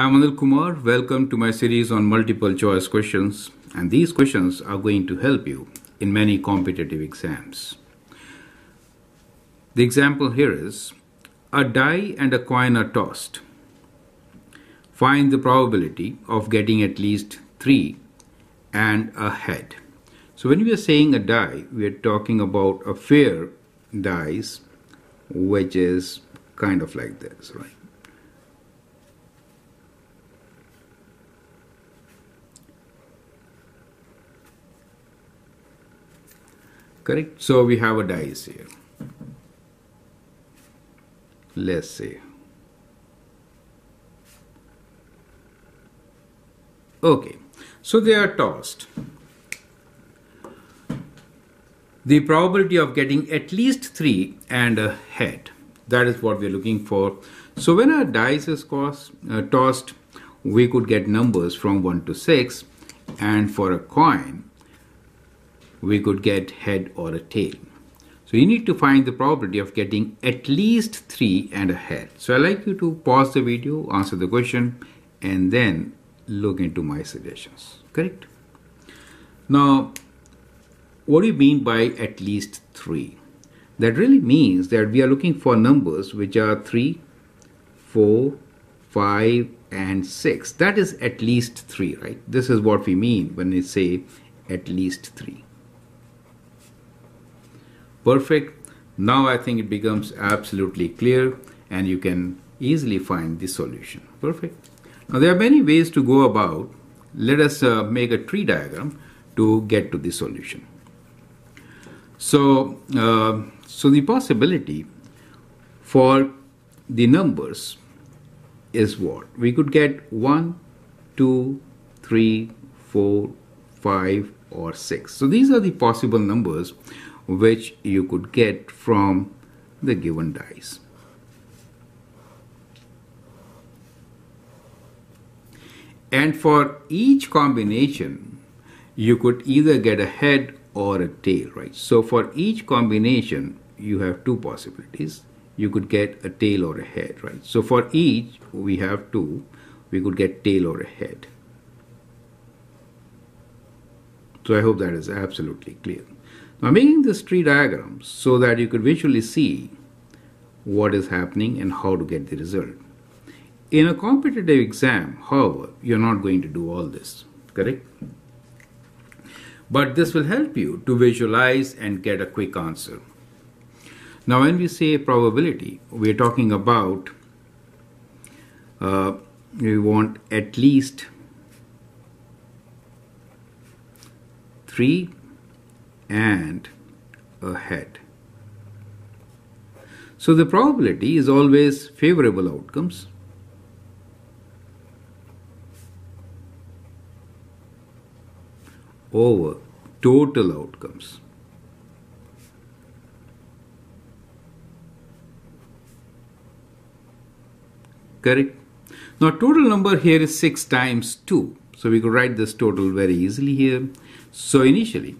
I'm Anil Kumar. Welcome to my series on multiple choice questions. And these questions are going to help you in many competitive exams. The example here is a die and a coin are tossed. Find the probability of getting at least three and a head. So when we are saying a die, we are talking about a fair dice, which is kind of like this, right? Correct? So we have a dice here. Let's say. Okay, so they are tossed. The probability of getting at least three and a head. That is what we're looking for. So when a dice is uh, tossed, we could get numbers from 1 to 6 and for a coin we could get head or a tail. So you need to find the probability of getting at least 3 and a head. So I like you to pause the video, answer the question and then look into my suggestions. Correct? Now, what do you mean by at least 3? That really means that we are looking for numbers which are three, four, five, and 6. That is at least 3, right? This is what we mean when we say at least 3. Perfect. Now I think it becomes absolutely clear and you can easily find the solution. Perfect. Now there are many ways to go about. Let us uh, make a tree diagram to get to the solution. So, uh, so the possibility for the numbers is what? We could get 1, 2, 3, 4, 5 or 6. So these are the possible numbers which you could get from the given dice. And for each combination, you could either get a head or a tail, right? So for each combination, you have two possibilities. You could get a tail or a head, right? So for each, we have two. We could get tail or a head. So I hope that is absolutely clear. Now making this tree diagram so that you could visually see what is happening and how to get the result. In a competitive exam, however, you're not going to do all this, correct? But this will help you to visualize and get a quick answer. Now when we say probability, we're talking about uh, we want at least 3 and a head. So the probability is always favorable outcomes. over total outcomes. Correct? Now total number here is 6 times 2. So we could write this total very easily here. So initially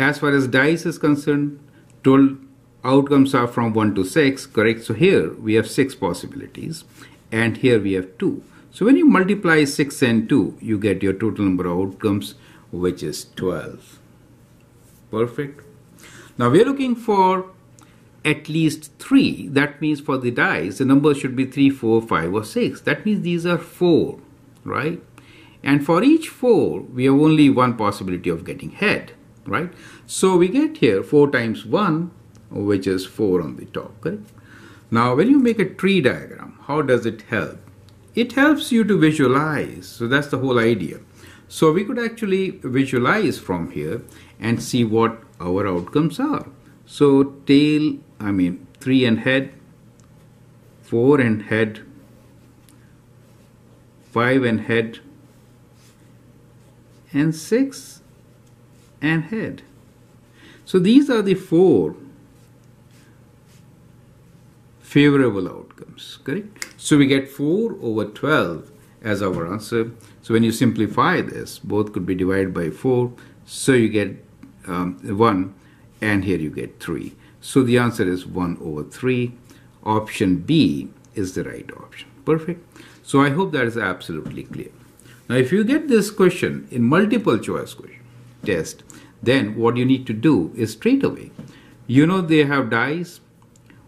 as far as dice is concerned, total outcomes are from 1 to 6, correct? So here we have 6 possibilities and here we have 2. So when you multiply 6 and 2, you get your total number of outcomes which is 12. Perfect. Now we are looking for at least 3. That means for the dice, the number should be 3, 4, 5 or 6. That means these are 4, right? And for each 4, we have only one possibility of getting head right? So we get here 4 times 1, which is 4 on the top, correct? Now, when you make a tree diagram, how does it help? It helps you to visualize. So that's the whole idea. So we could actually visualize from here and see what our outcomes are. So tail, I mean 3 and head, 4 and head, 5 and head, and 6 and head. So these are the four favorable outcomes, correct? So we get 4 over 12 as our answer. So when you simplify this, both could be divided by 4. So you get um, 1 and here you get 3. So the answer is 1 over 3. Option B is the right option. Perfect. So I hope that is absolutely clear. Now, if you get this question in multiple choice question test, then what you need to do is straight away, you know they have dice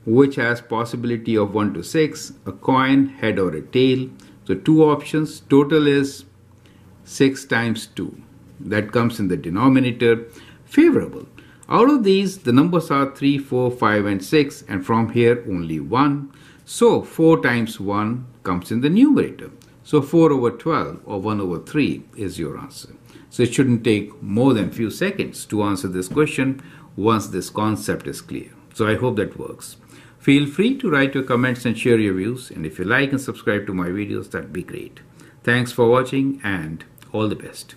which has possibility of 1 to 6, a coin, head or a tail. So two options, total is 6 times 2. That comes in the denominator, favorable. Out of these, the numbers are 3, 4, 5 and 6 and from here only 1. So 4 times 1 comes in the numerator. So 4 over 12 or 1 over 3 is your answer. So it shouldn't take more than few seconds to answer this question once this concept is clear. So I hope that works. Feel free to write your comments and share your views. And if you like and subscribe to my videos, that'd be great. Thanks for watching and all the best.